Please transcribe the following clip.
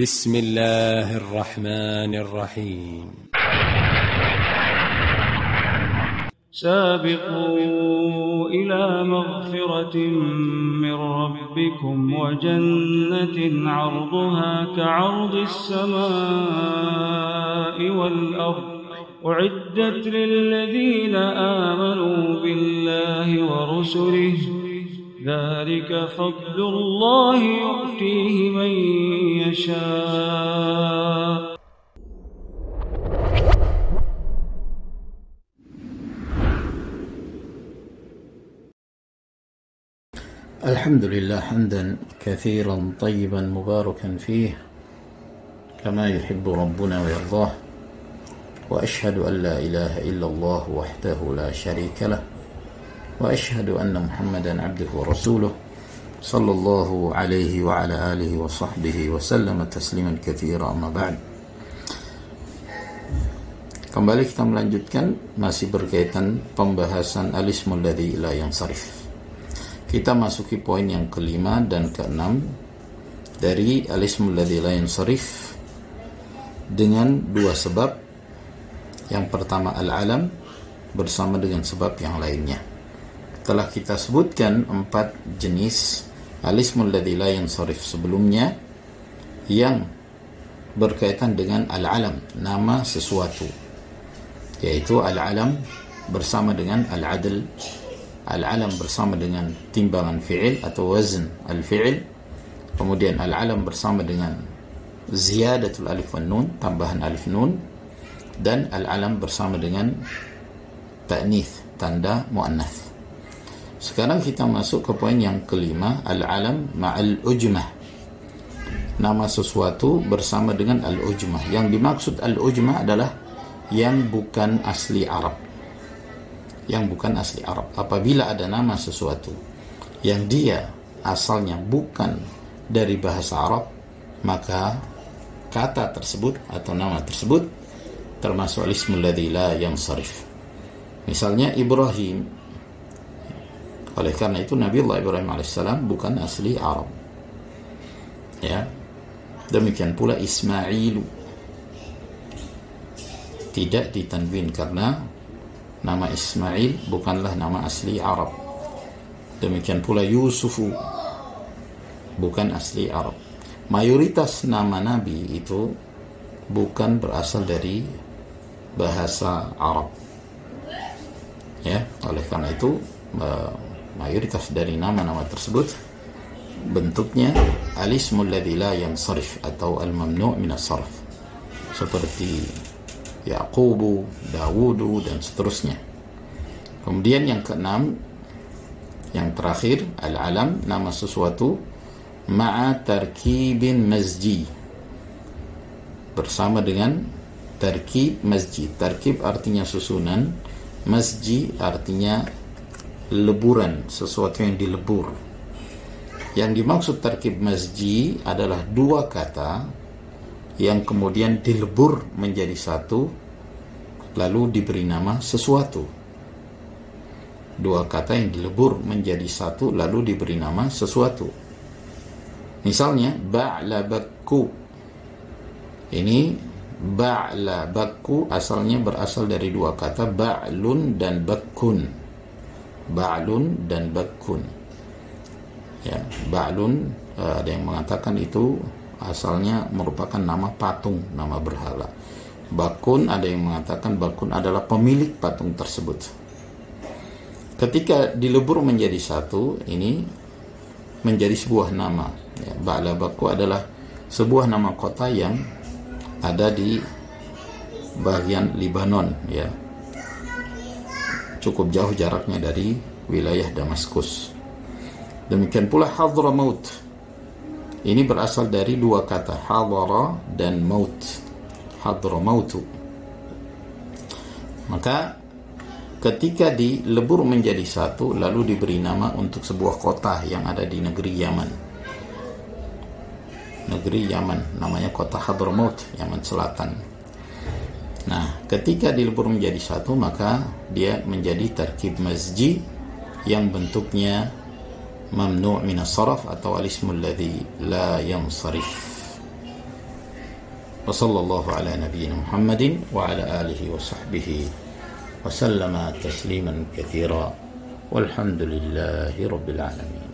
بسم الله الرحمن الرحيم. سابقوا إلى مغفرة من ربكم وجنة عرضها كعرض السماء والأرض. أعدت للذين آمنوا بالله ورسله. ذلك فضل الله يؤتيه من يشاء الحمد لله حمدا كثيرا طيبا مباركا فيه كما يحب ربنا ويرضاه وأشهد أن لا إله إلا الله وحده لا شريك له وأشهد أن محمدا عبده ورسوله صلى الله عليه وعلى اله وصحبه وسلم تسليما كثيرا اما بعد Kembali kita melanjutkan masih berkaitan pembahasan alismul ladzi la yansarif. Kita masuki poin yang kelima dan keenam dari alismul ladzi la yansarif dengan dua sebab. Yang pertama al-alam bersama dengan sebab yang lainnya. Telah kita sebutkan empat jenis alismul ladzi la yansarif sebelumnya yang berkaitan dengan al-alam, nama sesuatu. Yaitu al-alam bersama dengan al-adl al-alam bersama dengan timbangan fi'il atau wazn al-fi'il kemudian al-alam bersama dengan ziyadatul alif wan nun tambahan alif nun dan al-alam bersama dengan ta'nith tanda muannath sekarang kita masuk ke poin yang kelima al-alam ma'al ujmah nama sesuatu bersama dengan al-ujmah yang dimaksud al-ujmah adalah yang bukan asli Arab yang bukan asli Arab. Apabila ada nama sesuatu yang dia asalnya bukan dari bahasa Arab, maka kata tersebut atau nama tersebut termasuk ismul ladzi la yang sarif. Misalnya Ibrahim. Oleh karena itu Nabi Allah Ibrahim alaihissalam bukan asli Arab. Ya. Demikian pula Ismailu tidak ditanwin karena nama Ismail bukanlah nama asli Arab. Demikian pula Yusufu bukan asli Arab. Mayoritas nama nabi itu bukan berasal dari bahasa Arab. Ya, oleh karena itu mayoritas dari nama-nama tersebut bentuknya alismul ladzi la yansarif atau al-mamnu' min as-sarf. Seperti Yaqubu, Dawudu dan seterusnya. Kemudian yang keenam yang terakhir al-alam nama sesuatu ma'a tarkibin masji bersama dengan tarkib masjid. Tarkib artinya susunan, masjid artinya leburan, sesuatu yang dilebur. Yang dimaksud tarkib masjid adalah dua kata yang kemudian dilebur menjadi satu lalu diberi nama sesuatu. Dua kata yang dilebur menjadi satu lalu diberi nama sesuatu. Misalnya ba'la bakku ini ba'la bakku asalnya berasal dari dua kata ba'lun dan bakkun ba'lun dan bakkun ya ba'lun ada yang mengatakan itu asalnya merupakan nama patung, nama berhala. Bakun ada yang mengatakan Bakun adalah pemilik patung tersebut. Ketika dilebur menjadi satu, ini menjadi sebuah nama. Ya, Ba'la Baku adalah sebuah nama kota yang ada di bagian Libanon, ya. Cukup jauh jaraknya dari wilayah Damaskus. Demikian pula Hadramaut ini berasal dari dua kata hadara dan maut. Hadramautu. Maka ketika dilebur menjadi satu lalu diberi nama untuk sebuah kota yang ada di negeri Yaman. Negeri Yaman namanya kota Hadramaut, Yaman Selatan. Nah, ketika dilebur menjadi satu maka dia menjadi tarkib masjid yang bentuknya ممنوع من الصرف atau الاسم الذي لا ينصرف وصلى الله على نبينا محمد وعلى آله وصحبه وسلم تسليما كثيرا والحمد لله رب العالمين